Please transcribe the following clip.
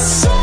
soul.